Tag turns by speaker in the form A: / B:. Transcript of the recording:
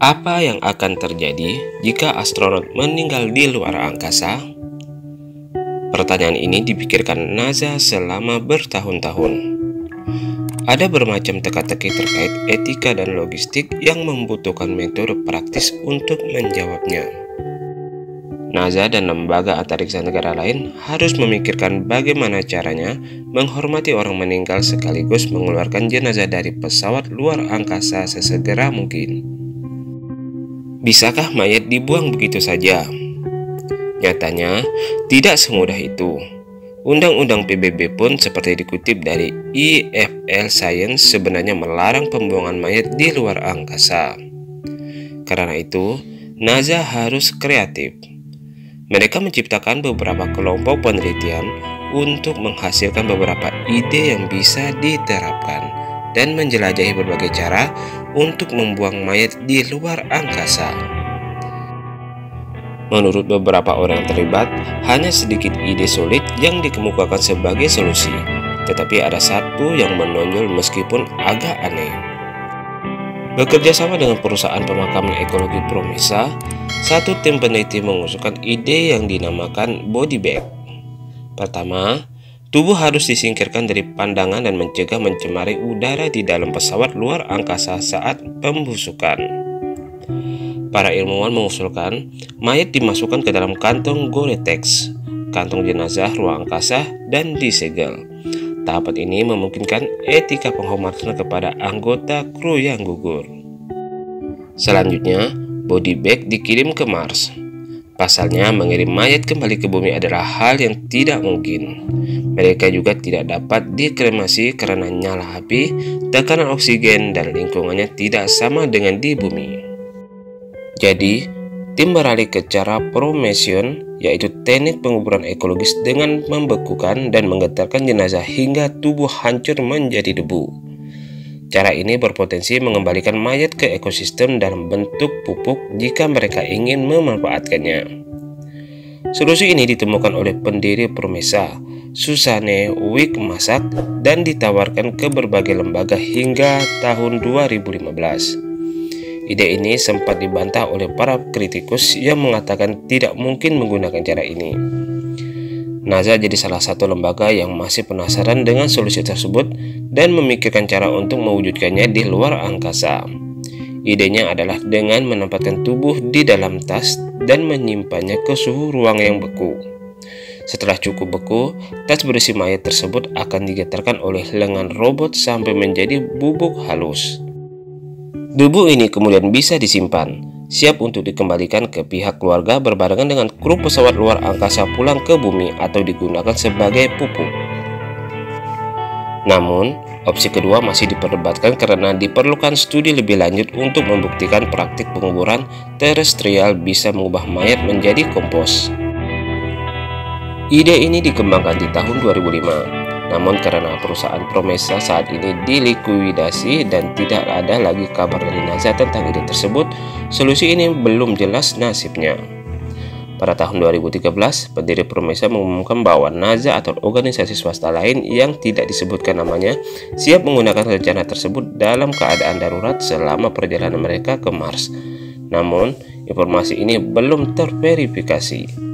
A: Apa yang akan terjadi jika astronot meninggal di luar angkasa? Pertanyaan ini dipikirkan NASA selama bertahun-tahun. Ada bermacam teka-teki terkait etika dan logistik yang membutuhkan metode praktis untuk menjawabnya. NASA dan lembaga antariksa negara lain harus memikirkan bagaimana caranya menghormati orang meninggal sekaligus mengeluarkan jenazah dari pesawat luar angkasa sesegera mungkin. Bisakah mayat dibuang begitu saja? Nyatanya, tidak semudah itu. Undang-undang PBB pun seperti dikutip dari IFL Science sebenarnya melarang pembuangan mayat di luar angkasa. Karena itu, NASA harus kreatif. Mereka menciptakan beberapa kelompok penelitian untuk menghasilkan beberapa ide yang bisa diterapkan dan menjelajahi berbagai cara untuk membuang mayat di luar angkasa. Menurut beberapa orang terlibat, hanya sedikit ide sulit yang dikemukakan sebagai solusi, tetapi ada satu yang menonjol meskipun agak aneh. Bekerja sama dengan perusahaan pemakaman ekologi Promesa, satu tim peneliti mengusulkan ide yang dinamakan body bag. Pertama, Tubuh harus disingkirkan dari pandangan dan mencegah mencemari udara di dalam pesawat luar angkasa saat pembusukan. Para ilmuwan mengusulkan mayat dimasukkan ke dalam kantong Goretex, kantong jenazah ruang angkasa, dan disegel. Tahapan ini memungkinkan etika penghormatan kepada anggota kru yang gugur. Selanjutnya, body bag dikirim ke Mars. Pasalnya, mengirim mayat kembali ke bumi adalah hal yang tidak mungkin. Mereka juga tidak dapat dikremasi karena nyala api, tekanan oksigen, dan lingkungannya tidak sama dengan di bumi. Jadi, tim beralih ke cara promesion, yaitu teknik penguburan ekologis dengan membekukan dan menggetarkan jenazah hingga tubuh hancur menjadi debu. Cara ini berpotensi mengembalikan mayat ke ekosistem dalam bentuk pupuk jika mereka ingin memanfaatkannya. Solusi ini ditemukan oleh pendiri Promesa, Susane Wigmasak, dan ditawarkan ke berbagai lembaga hingga tahun 2015. Ide ini sempat dibantah oleh para kritikus yang mengatakan tidak mungkin menggunakan cara ini. NASA jadi salah satu lembaga yang masih penasaran dengan solusi tersebut dan memikirkan cara untuk mewujudkannya di luar angkasa. Idenya adalah dengan menempatkan tubuh di dalam tas dan menyimpannya ke suhu ruang yang beku. Setelah cukup beku, tas berisi mayat tersebut akan digetarkan oleh lengan robot sampai menjadi bubuk halus. Debu ini kemudian bisa disimpan, siap untuk dikembalikan ke pihak keluarga berbarengan dengan kru pesawat luar angkasa pulang ke bumi atau digunakan sebagai pupuk. Namun, opsi kedua masih diperdebatkan karena diperlukan studi lebih lanjut untuk membuktikan praktik penguburan terestrial bisa mengubah mayat menjadi kompos. Ide ini dikembangkan di tahun 2005 namun karena perusahaan Promesa saat ini dilikuidasi dan tidak ada lagi kabar dari NASA tentang ide tersebut, solusi ini belum jelas nasibnya. Pada tahun 2013, pendiri Promesa mengumumkan bahwa NASA atau organisasi swasta lain yang tidak disebutkan namanya siap menggunakan rencana tersebut dalam keadaan darurat selama perjalanan mereka ke Mars. Namun, informasi ini belum terverifikasi.